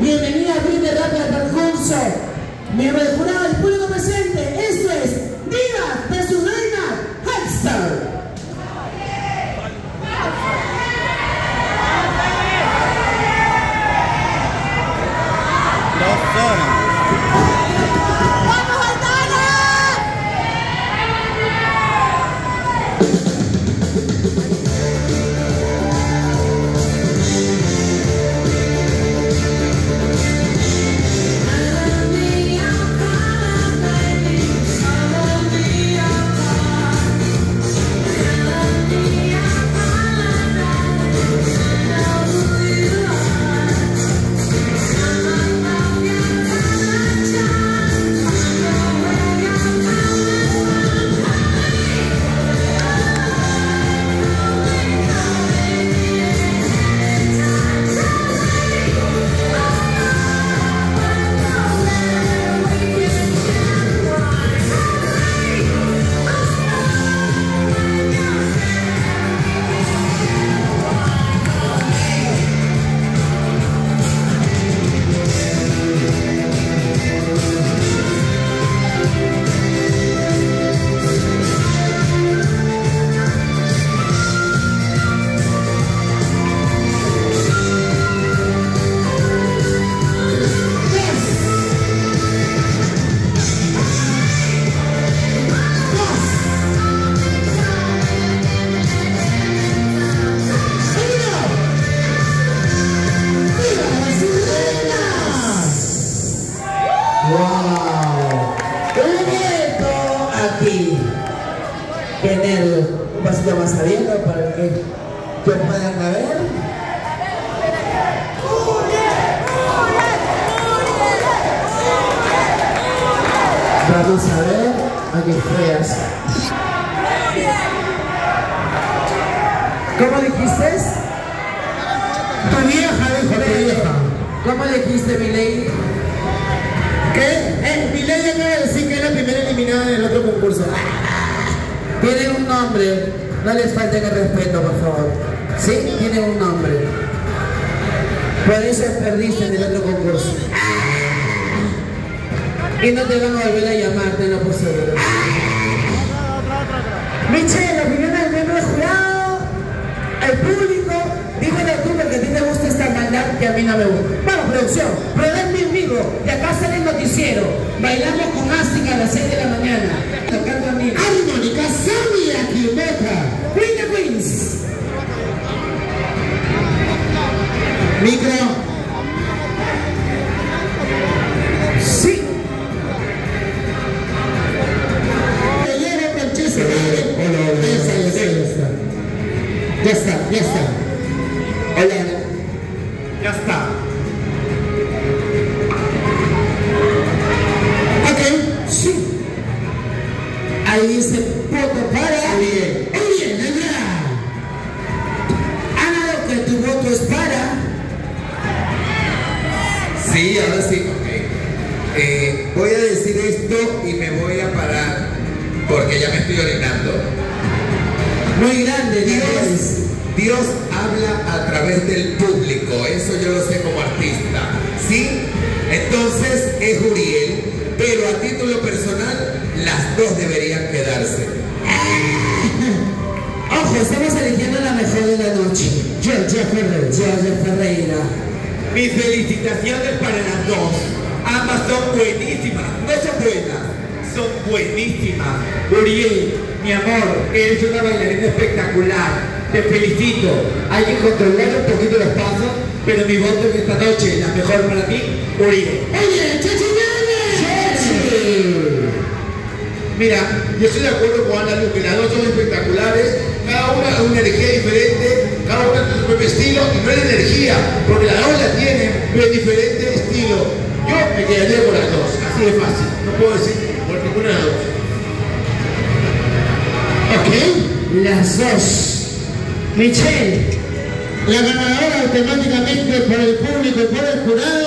bienvenida Britney rápida al concurso. Aquí. Nervios. Un pasito más abierto para que yo puedan ver. Vamos a ver. Aquí feas. ¿Cómo dijiste? Tu vieja, dijo tu vieja. ¿Cómo dijiste, mi lady? ¿Qué? Eh, mi ley acaba de decir que es la primera eliminada del otro concurso. Tienen un nombre, no les falten el respeto, por favor. ¿Sí? Tienen un nombre. Por eso perdiste en el otro concurso. Y no te van a volver a llamar, tenlo por seguro. Michelle, la opinión del miembro del jurado, el público, dímelo tú porque a ti te gusta esta maldad que a mí no me gusta. Vamos, producción, en vivo, que acá sale el noticiero. Bailamos con Asting a las 6 de la mañana. Tocando a mí. Armónica aquí, meca. Queen the Queens. Micro. Sí. Ya está, ya está. Hola. Ya está. Voto para. Bien, Andrea. Ana, que tu voto es para. Sí, ahora sí. ok. Eh, voy a decir esto y me voy a parar porque ya me estoy orinando. Muy grande, Dios, Dios. Habla a través del público, eso yo lo sé como artista. ¿Sí? Entonces es Uriel, pero a título personal las dos deberían estamos eligiendo la mejor de la noche. Georgia Ferrer. Georgia Ferreira. Mis felicitaciones para las dos. Ambas son buenísimas, no son buenas, son buenísimas. Uriel, mi amor, eres una bailarina espectacular. Te felicito. Hay que controlar un poquito los pasos, pero mi voto en esta noche, la mejor para ti, Uriel. Oye, Mira, yo estoy de acuerdo con Ana Lu, que las dos son espectaculares, una energía diferente, cada una con su propio estilo, y no es energía, porque las dos la tienen, pero es diferente estilo. Yo me quedaría con las dos, así de fácil, no puedo decir por ninguna de las dos. Ok. Las dos. Michelle. La ganadora automáticamente por el público y por.